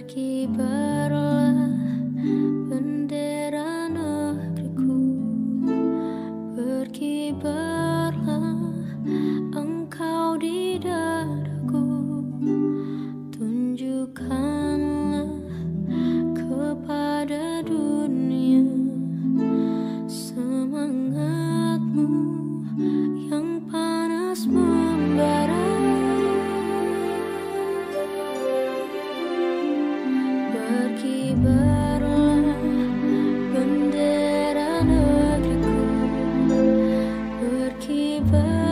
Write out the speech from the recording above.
Berkibarlah bendera Berkibarlah bendera negeriku Berkibar